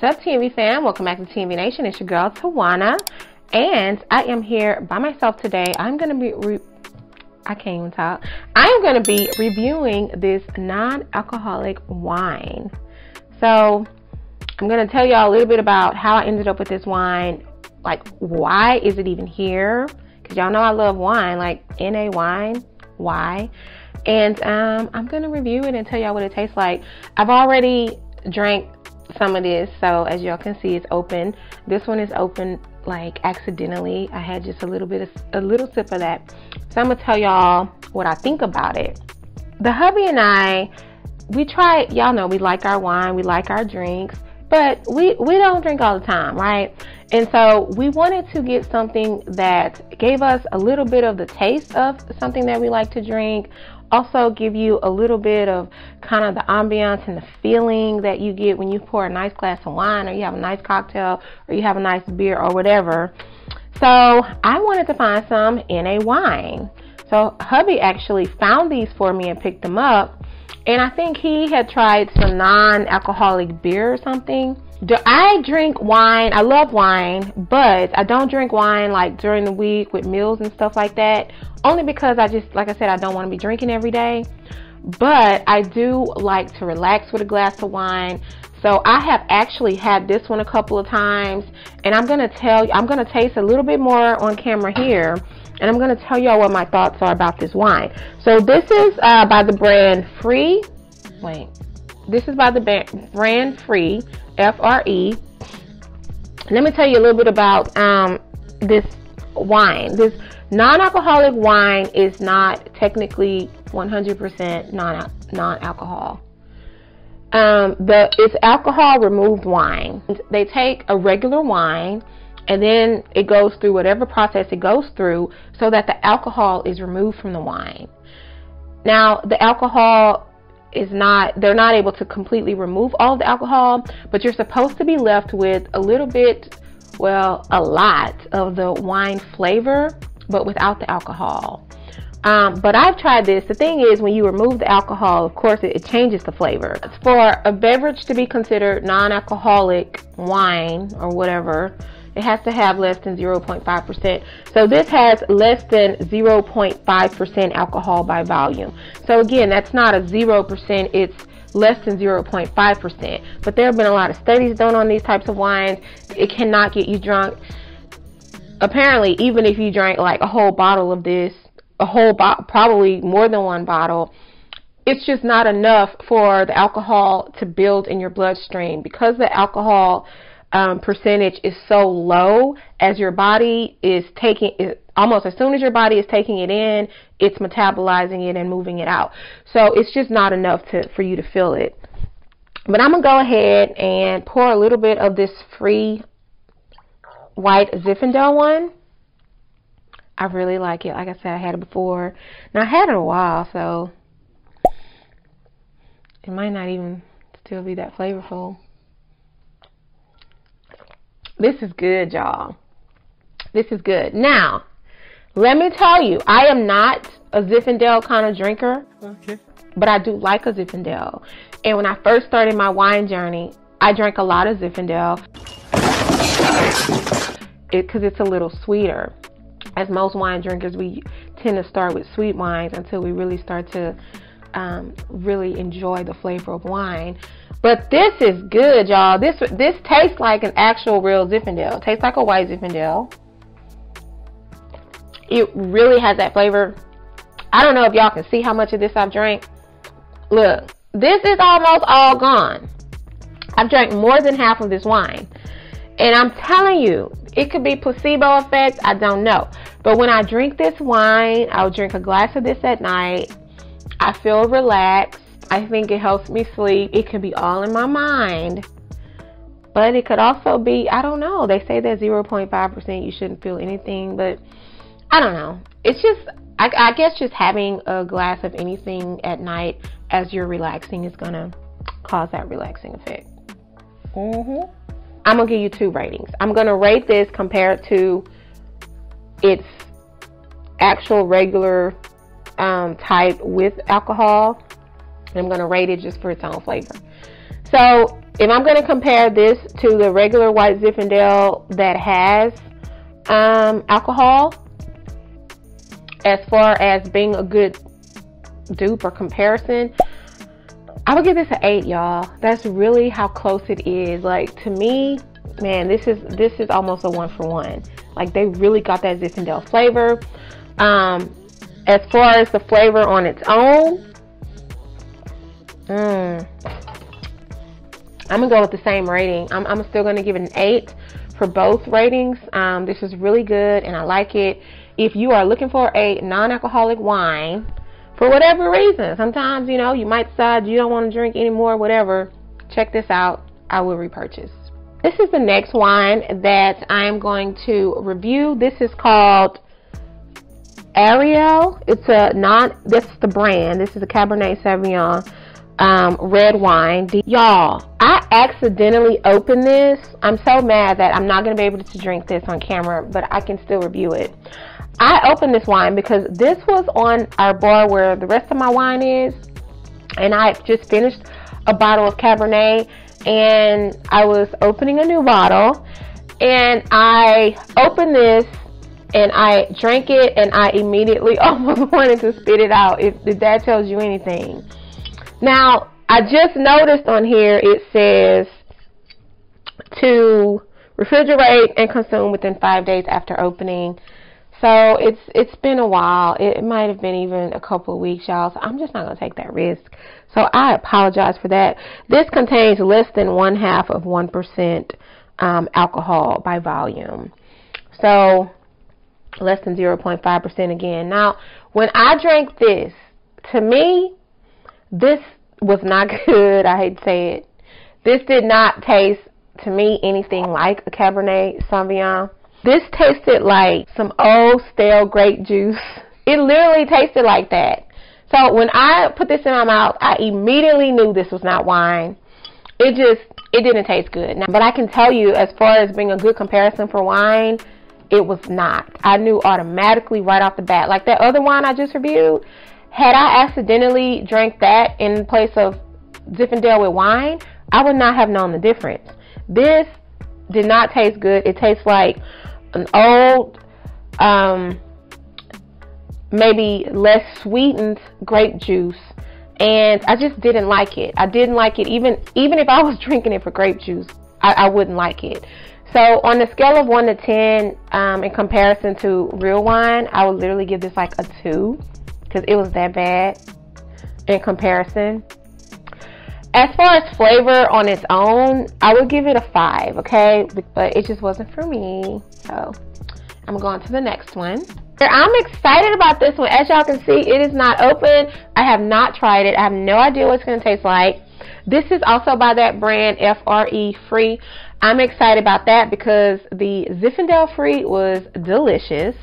What's up, TNV fam? Welcome back to TNV Nation. It's your girl, Taiwana. And I am here by myself today. I'm going to be, I can't even talk. I am going to be reviewing this non alcoholic wine. So I'm going to tell y'all a little bit about how I ended up with this wine. Like, why is it even here? Because y'all know I love wine, like NA wine. Why? And um, I'm going to review it and tell y'all what it tastes like. I've already drank some of this. So as y'all can see, it's open. This one is open like accidentally. I had just a little bit of a little sip of that. So I'm gonna tell y'all what I think about it. The hubby and I, we try. Y'all know we like our wine, we like our drinks, but we we don't drink all the time, right? And so we wanted to get something that gave us a little bit of the taste of something that we like to drink also give you a little bit of kind of the ambiance and the feeling that you get when you pour a nice glass of wine or you have a nice cocktail or you have a nice beer or whatever. So I wanted to find some in a wine. So hubby actually found these for me and picked them up. And I think he had tried some non-alcoholic beer or something. Do I drink wine? I love wine, but I don't drink wine like during the week with meals and stuff like that. Only because I just, like I said, I don't want to be drinking every day. But I do like to relax with a glass of wine. So I have actually had this one a couple of times, and I'm gonna tell you, I'm gonna taste a little bit more on camera here, and I'm gonna tell y'all what my thoughts are about this wine. So this is uh, by the brand Fre. Wait, this is by the brand Fre, F R E. Let me tell you a little bit about um, this wine. This non-alcoholic wine is not technically 100% non non-alcohol. Um, the it's alcohol removed wine. They take a regular wine and then it goes through whatever process it goes through so that the alcohol is removed from the wine. Now, the alcohol is not they're not able to completely remove all the alcohol, but you're supposed to be left with a little bit, well, a lot of the wine flavor, but without the alcohol. Um, but I've tried this. The thing is, when you remove the alcohol, of course, it, it changes the flavor. For a beverage to be considered non alcoholic wine or whatever, it has to have less than 0.5%. So this has less than 0.5% alcohol by volume. So again, that's not a 0%, it's less than 0.5%. But there have been a lot of studies done on these types of wines. It cannot get you drunk. Apparently, even if you drank like a whole bottle of this, a whole bottle, probably more than one bottle, it's just not enough for the alcohol to build in your bloodstream because the alcohol um, percentage is so low as your body is taking it almost as soon as your body is taking it in it's metabolizing it and moving it out so it's just not enough to for you to feel it but i'm gonna go ahead and pour a little bit of this Fre white zinfandel one I really like it. Like I said, I had it before. Now I had it a while, so it might not even still be that flavorful. This is good, y'all. This is good. Now, let me tell you, I am not a Zinfandel kind of drinker. Okay. But I do like a Zinfandel. And when I first started my wine journey, I drank a lot of Zinfandel because it, it's a little sweeter as most wine drinkers, we tend to start with sweet wines until we really start to um, really enjoy the flavor of wine. But this is good, y'all. This this tastes like an actual real Zinfandel. It tastes like a white Zinfandel. It really has that flavor. I don't know if y'all can see how much of this I've drank. Look, this is almost all gone. I've drank more than half of this wine. And I'm telling you, it could be placebo effect. I don't know. But when I drink this wine, I'll drink a glass of this at night. I feel relaxed. I think it helps me sleep. It could be all in my mind. But it could also be, I don't know. They say that 0.5% you shouldn't feel anything, but I don't know. It's just, I, I guess, just having a glass of anything at night as you're relaxing is going to cause that relaxing effect. Mm-hmm. I'm going to give you two ratings. I'm going to rate this compared to its actual regular um, type with alcohol. I'm going to rate it just for its own flavor. So if I'm going to compare this to the regular white Zinfandel that has um, alcohol, as far as being a good dupe or comparison, I would give this an eight, y'all. That's really how close it is. Like to me, man, this is this is almost a one for one. Like they really got that Zinfandel flavor. Um, as far as the flavor on its own, mm, I'm gonna go with the same rating. I'm, I'm still gonna give it an eight for both ratings. Um, this is really good and I like it. If you are looking for a non-alcoholic wine, for whatever reason, sometimes you know you might decide you don't want to drink anymore, whatever. Check this out. I will repurchase. This is the next wine that I'm going to review. This is called Ariel. It's a non. This is the brand. This is a Cabernet Sauvignon um, red wine. Y'all, I accidentally opened this. I'm so mad that I'm not going to be able to drink this on camera, but I can still review it. I opened this wine because this was on our bar where the rest of my wine is, and I just finished a bottle of Cabernet, and I was opening a new bottle, and I opened this and I drank it and I immediately almost wanted to spit it out if, if that tells you anything. Now, I just noticed on here it says to refrigerate and consume within five days after opening. So it's it's been a while. It might have been even a couple of weeks, y'all. So I'm just not gonna take that risk. So I apologize for that. This contains less than one half of one percent um, alcohol by volume. So less than 0.5% again. Now, when I drank this, to me, this was not good. I hate to say it. This did not taste to me anything like a Cabernet Sauvignon. This tasted like some old stale grape juice. It literally tasted like that. So when I put this in my mouth, I immediately knew this was not wine. It just, it didn't taste good. Now, but I can tell you, as far as being a good comparison for wine, it was not. I knew automatically right off the bat. Like that other wine I just reviewed, had I accidentally drank that in place of Zinfandel with wine, I would not have known the difference. This did not taste good. It tastes like an old, um, maybe less sweetened grape juice, and I just didn't like it. I didn't like it even even if I was drinking it for grape juice, I, I wouldn't like it. So on the scale of one to ten, um, in comparison to real wine, I would literally give this like a two because it was that bad in comparison. As far as flavor on its own, I would give it a five, okay? But it just wasn't for me. So I'm going to the next one. I'm excited about this one. As y'all can see, it is not open. I have not tried it. I have no idea what it's going to taste like. This is also by that brand, FRE Free. I'm excited about that because the Zinfandel Fre was delicious.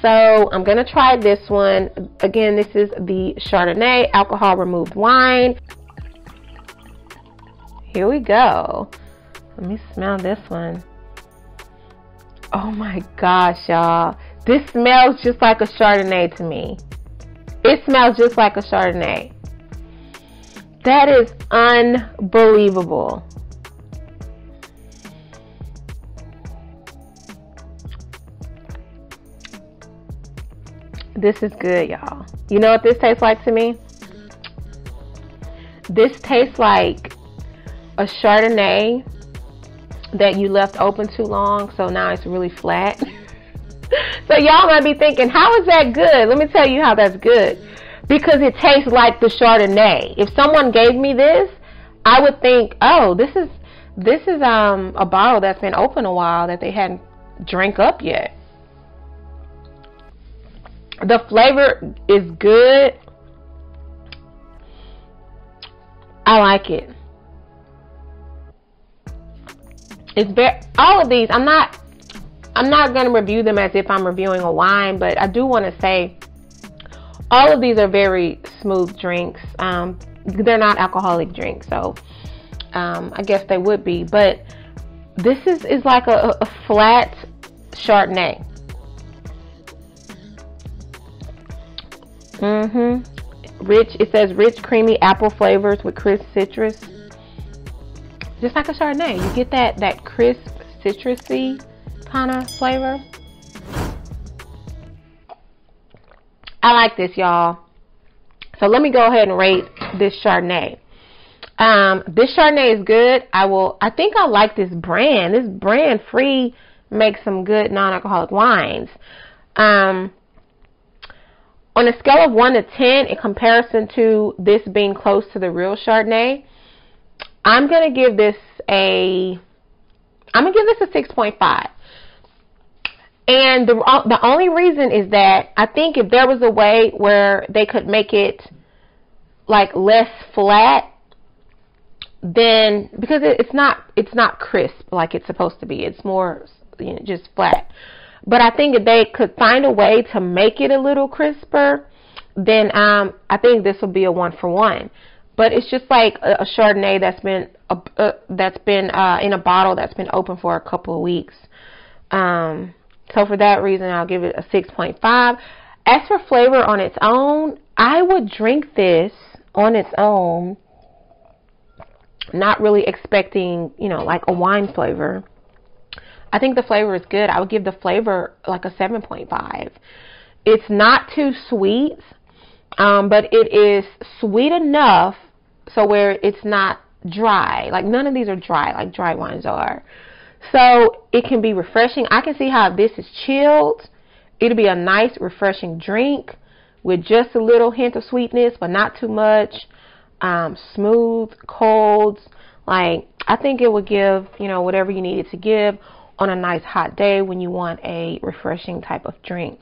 So I'm going to try this one. Again, this is the Chardonnay alcohol removed wine. Here we go. Let me smell this one. Oh my gosh, y'all. This smells just like a Chardonnay to me. It smells just like a Chardonnay. That is unbelievable. This is good, y'all. You know what this tastes like to me? This tastes like a Chardonnay that you left open too long, so now it's really flat. so y'all might be thinking, how is that good? Let me tell you how that's good. Because it tastes like the Chardonnay. If someone gave me this, I would think, oh, this is this is um a bottle that's been open a while that they hadn't drank up yet. The flavor is good. I like it. It's very all of these. I'm not I'm not going to review them as if I'm reviewing a wine, but I do want to say all of these are very smooth drinks. Um, they're not alcoholic drinks, so um, I guess they would be. But this is is like a, a flat Chardonnay. Mm-hmm. Rich. It says rich, creamy apple flavors with crisp citrus. just like a Chardonnay. You get that, that crisp, citrusy kind of flavor. I like this, y'all. So let me go ahead and rate this Chardonnay. Um, this Chardonnay is good. I will. I think I like this brand. This brand Fre makes some good non-alcoholic wines. Um, on a scale of one to ten, in comparison to this being close to the real Chardonnay, I'm gonna give this a. I'm gonna give this a six point five. And the uh, the only reason is that I think if there was a way where they could make it like less flat then because it, it's not it's not crisp like it's supposed to be. It's more you know, just flat. But I think if they could find a way to make it a little crisper, then um, I think this will be a one for one. But it's just like a, a Chardonnay that's been a, uh, that's been uh, in a bottle that's been open for a couple of weeks. Um, so for that reason, I'll give it a 6.5. As for flavor on its own, I would drink this on its own not really expecting, you know, like a wine flavor. I think the flavor is good. I would give the flavor like a 7.5. It's not too sweet, um, but it is sweet enough so where it's not dry. Like none of these are dry, like dry wines are. So it can be refreshing. I can see how this is chilled. It'll be a nice, refreshing drink with just a little hint of sweetness, but not too much um, smooth colds. Like I think it would give you know whatever you needed to give on a nice hot day when you want a refreshing type of drink.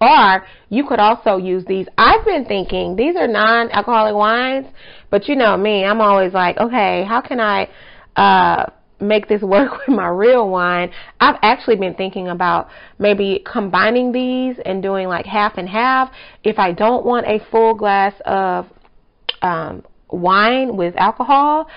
Or you could also use these. I've been thinking these are non-alcoholic wines, but you know me, I'm always like, okay, how can I uh, make this work with my real wine? I've actually been thinking about maybe combining these and doing like half and half. If I don't want a full glass of um, wine with alcohol,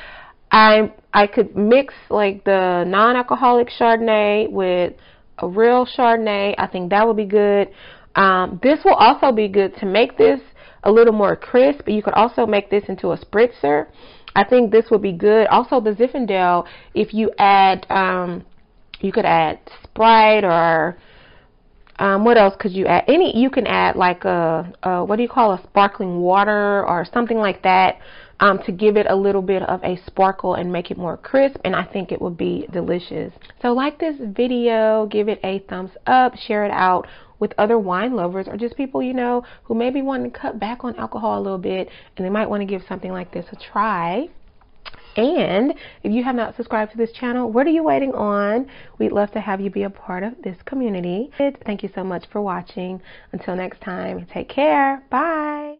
I I could mix like the non-alcoholic Chardonnay with a real Chardonnay. I think that would be good. Um, this will also be good to make this a little more crisp. But you could also make this into a spritzer. I think this would be good. Also, the Zinfandel, if you add, um, you could add Sprite or um, what else could you add? Any you can add like a, a what do you call a sparkling water or something like that um, to give it a little bit of a sparkle and make it more crisp. And I think it would be delicious. So like this video, give it a thumbs up, share it out with other wine lovers or just people you know who maybe want to cut back on alcohol a little bit and they might want to give something like this a try. And if you have not subscribed to this channel, what are you waiting on? We'd love to have you be a part of this community. Thank you so much for watching. Until next time, take care. Bye.